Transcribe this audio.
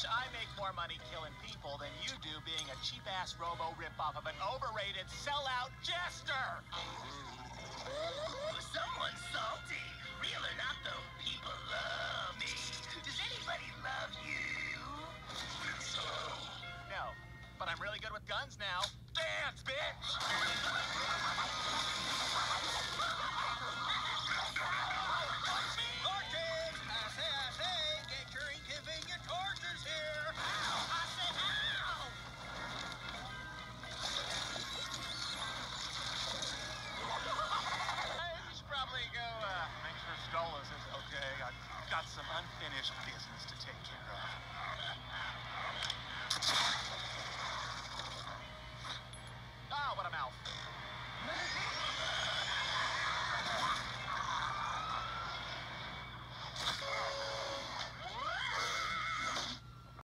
much I make more money killing people than you do being a cheap-ass robo ripoff of an overrated sellout jester. Someone's salty. Real or not, though, people love me. Does anybody love you? No, but I'm really good with guns now. Dance! some unfinished business to take care of.